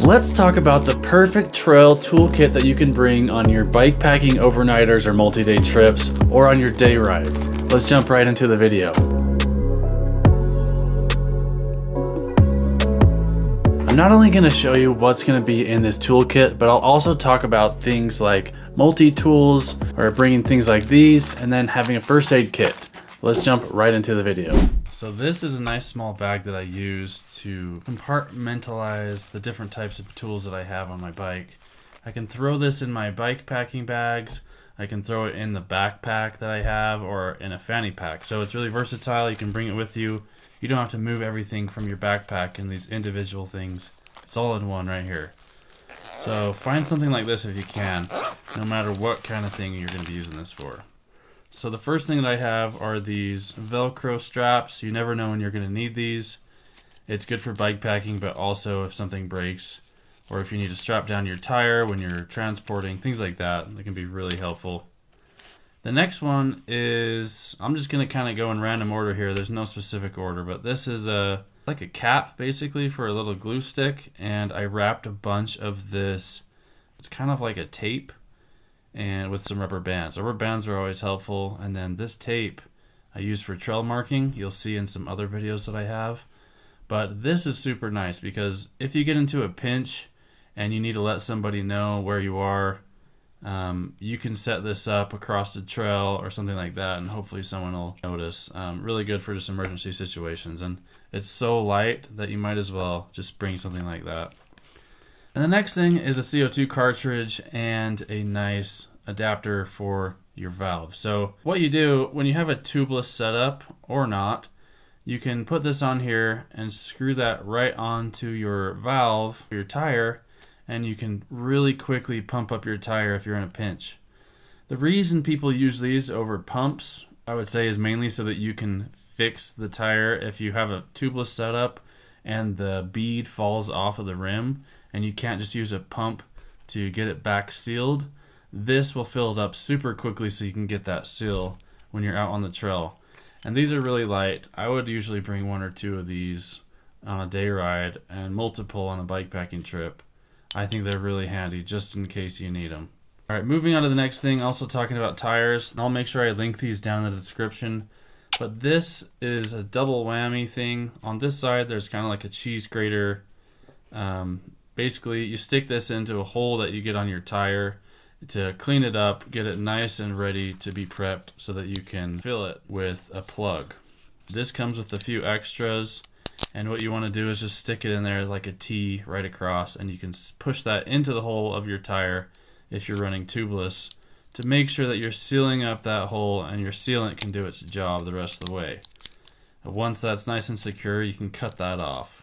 Let's talk about the perfect trail toolkit that you can bring on your bikepacking overnighters or multi-day trips or on your day rides. Let's jump right into the video. I'm not only going to show you what's going to be in this toolkit, but I'll also talk about things like multi-tools or bringing things like these and then having a first aid kit. Let's jump right into the video. So this is a nice small bag that I use to compartmentalize the different types of tools that I have on my bike. I can throw this in my bike packing bags. I can throw it in the backpack that I have or in a fanny pack. So it's really versatile. You can bring it with you. You don't have to move everything from your backpack in these individual things. It's all in one right here. So find something like this if you can, no matter what kind of thing you're going to be using this for. So the first thing that I have are these Velcro straps. You never know when you're going to need these. It's good for bike packing, but also if something breaks or if you need to strap down your tire when you're transporting, things like that, they can be really helpful. The next one is, I'm just going to kind of go in random order here. There's no specific order, but this is a like a cap basically for a little glue stick and I wrapped a bunch of this, it's kind of like a tape and with some rubber bands. Rubber bands are always helpful. And then this tape I use for trail marking. You'll see in some other videos that I have. But this is super nice because if you get into a pinch and you need to let somebody know where you are, um, you can set this up across the trail or something like that, and hopefully someone will notice. Um, really good for just emergency situations, and it's so light that you might as well just bring something like that. And the next thing is a CO2 cartridge and a nice adapter for your valve. So what you do when you have a tubeless setup or not, you can put this on here and screw that right onto your valve, your tire, and you can really quickly pump up your tire if you're in a pinch. The reason people use these over pumps, I would say, is mainly so that you can fix the tire if you have a tubeless setup and the bead falls off of the rim and you can't just use a pump to get it back sealed. This will fill it up super quickly so you can get that seal when you're out on the trail. And these are really light. I would usually bring one or two of these on a day ride and multiple on a bike packing trip. I think they're really handy just in case you need them. All right, moving on to the next thing, also talking about tires. I'll make sure I link these down in the description. But this is a double whammy thing. On this side, there's kind of like a cheese grater. Um, basically, you stick this into a hole that you get on your tire to clean it up, get it nice and ready to be prepped so that you can fill it with a plug. This comes with a few extras and what you want to do is just stick it in there like a T right across and you can push that into the hole of your tire if you're running tubeless to make sure that you're sealing up that hole and your sealant can do its job the rest of the way. Once that's nice and secure, you can cut that off.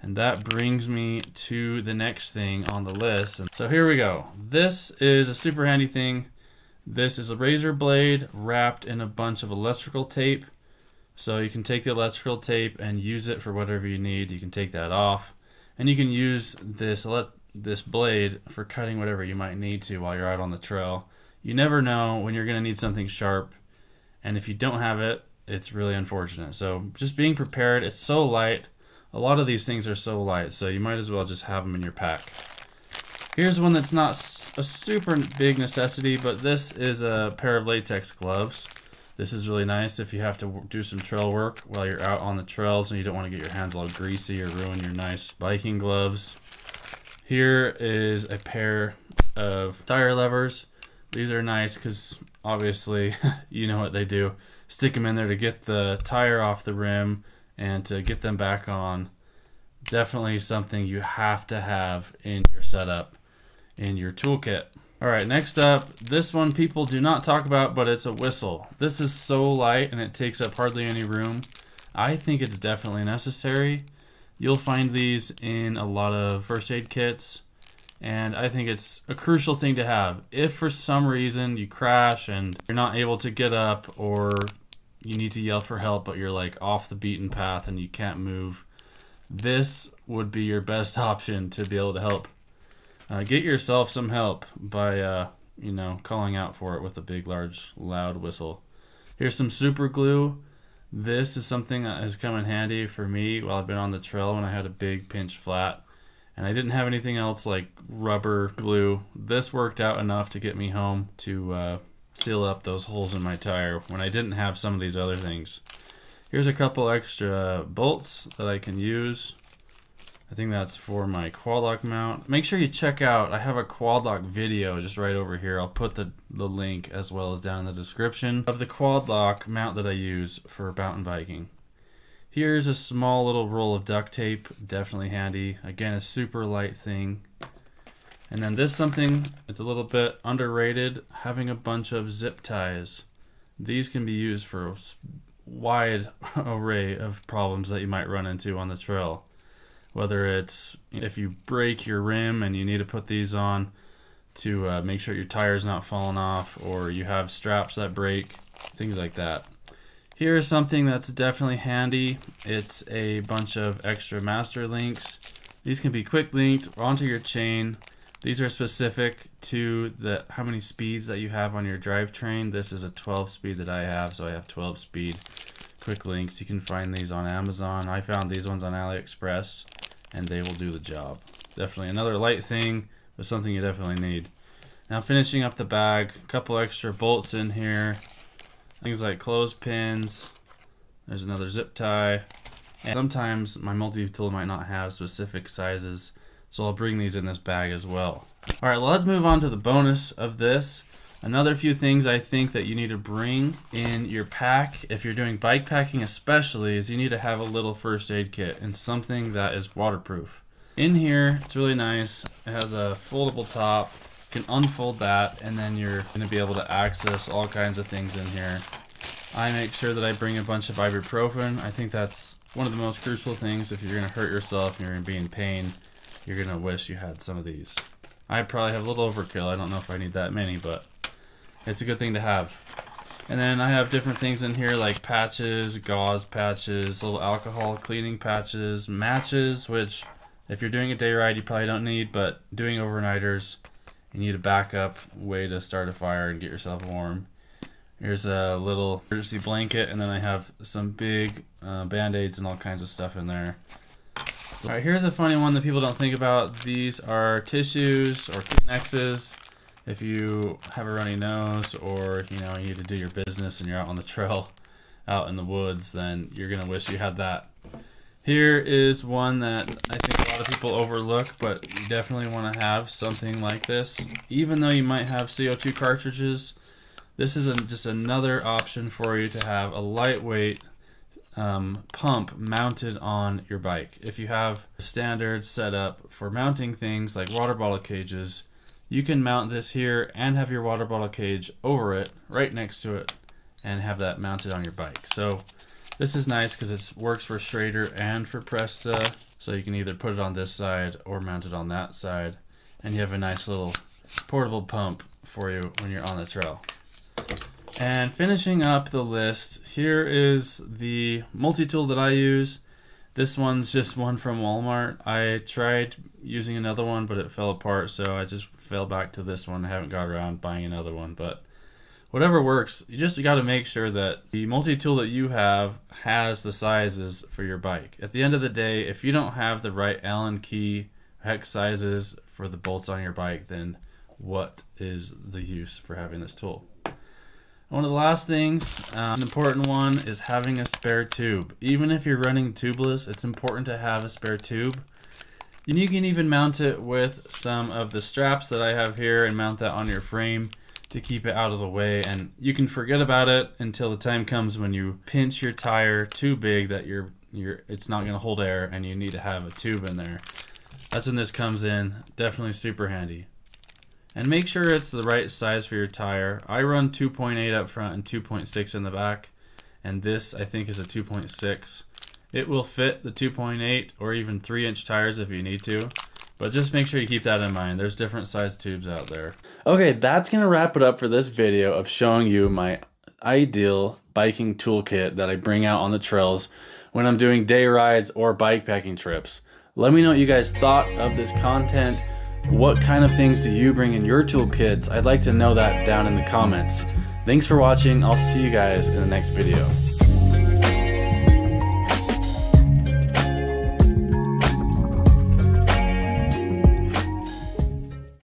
And that brings me to the next thing on the list. And so here we go. This is a super handy thing. This is a razor blade wrapped in a bunch of electrical tape. So you can take the electrical tape and use it for whatever you need. You can take that off. And you can use this this blade for cutting whatever you might need to while you're out on the trail. You never know when you're going to need something sharp. And if you don't have it, it's really unfortunate. So just being prepared. It's so light. A lot of these things are so light, so you might as well just have them in your pack. Here's one that's not a super big necessity, but this is a pair of latex gloves. This is really nice if you have to do some trail work while you're out on the trails and you don't want to get your hands all greasy or ruin your nice biking gloves. Here is a pair of tire levers. These are nice because obviously you know what they do. Stick them in there to get the tire off the rim and to get them back on. Definitely something you have to have in your setup in your toolkit. All right next up this one people do not talk about but it's a whistle. This is so light and it takes up hardly any room. I think it's definitely necessary you'll find these in a lot of first aid kits and I think it's a crucial thing to have if for some reason you crash and you're not able to get up or you need to yell for help, but you're like off the beaten path and you can't move, this would be your best option to be able to help. Uh, get yourself some help by, uh, you know, calling out for it with a big, large, loud whistle. Here's some super glue. This is something that has come in handy for me while I've been on the trail when I had a big pinch flat. and I didn't have anything else like rubber glue. This worked out enough to get me home to uh, seal up those holes in my tire when I didn't have some of these other things. Here's a couple extra bolts that I can use. I think that's for my quad lock mount. Make sure you check out, I have a quad lock video just right over here. I'll put the, the link as well as down in the description of the quad lock mount that I use for mountain biking. Here's a small little roll of duct tape, definitely handy. Again, a super light thing. And then this something, it's a little bit underrated, having a bunch of zip ties. These can be used for a wide array of problems that you might run into on the trail. Whether it's if you break your rim and you need to put these on to uh, make sure your tire's not falling off, or you have straps that break, things like that. Here's something that's definitely handy. It's a bunch of extra master links. These can be quick linked onto your chain. These are specific to the how many speeds that you have on your drivetrain. This is a 12 speed that I have, so I have 12 speed quick links. You can find these on Amazon. I found these ones on AliExpress, and they will do the job. Definitely another light thing, but something you definitely need. Now finishing up the bag, a couple extra bolts in here. Things like clothespins. There's another zip tie. And sometimes my multi-tool might not have specific sizes, so I'll bring these in this bag as well. All right, well, let's move on to the bonus of this. Another few things I think that you need to bring in your pack, if you're doing bike packing especially, is you need to have a little first aid kit and something that is waterproof. In here, it's really nice. It has a foldable top You can unfold that and then you're going to be able to access all kinds of things in here. I make sure that I bring a bunch of ibuprofen. I think that's one of the most crucial things. If you're going to hurt yourself and you're to be in pain, you're going to wish you had some of these. I probably have a little overkill. I don't know if I need that many, but it's a good thing to have. And then I have different things in here like patches, gauze patches, little alcohol cleaning patches, matches, which if you're doing a day ride you probably don't need, but doing overnighters, you need a backup way to start a fire and get yourself warm. Here's a little emergency blanket, and then I have some big uh, band-aids and all kinds of stuff in there. All right, here's a funny one that people don't think about. These are tissues or Kleenexes. If you have a runny nose or you know you need to do your business and you're out on the trail, out in the woods, then you're gonna wish you had that. Here is one that I think a lot of people overlook, but you definitely want to have something like this. Even though you might have CO2 cartridges, this is a, just another option for you to have a lightweight um, pump mounted on your bike. If you have a standard setup for mounting things like water bottle cages, you can mount this here and have your water bottle cage over it, right next to it, and have that mounted on your bike. So this is nice because it works for Schrader and for Presta. So you can either put it on this side or mount it on that side. And you have a nice little portable pump for you when you're on the trail. And finishing up the list, here is the multi-tool that I use. This one's just one from Walmart. I tried using another one, but it fell apart, so I just fell back to this one. I haven't got around buying another one, but whatever works. You just got to make sure that the multi-tool that you have has the sizes for your bike. At the end of the day, if you don't have the right Allen key hex sizes for the bolts on your bike, then what is the use for having this tool? One of the last things, um, an important one, is having a spare tube. Even if you're running tubeless, it's important to have a spare tube. And you can even mount it with some of the straps that I have here and mount that on your frame to keep it out of the way and you can forget about it until the time comes when you pinch your tire too big that you're you're it's not going to hold air and you need to have a tube in there. That's when this comes in. Definitely super handy. And make sure it's the right size for your tire. I run 2.8 up front and 2.6 in the back. And this I think is a 2.6. It will fit the 2.8 or even 3 inch tires if you need to. But just make sure you keep that in mind. There's different size tubes out there. Okay, that's going to wrap it up for this video of showing you my ideal biking toolkit that I bring out on the trails when I'm doing day rides or bike packing trips. Let me know what you guys thought of this content. What kind of things do you bring in your toolkits? I'd like to know that down in the comments. Thanks for watching. I'll see you guys in the next video.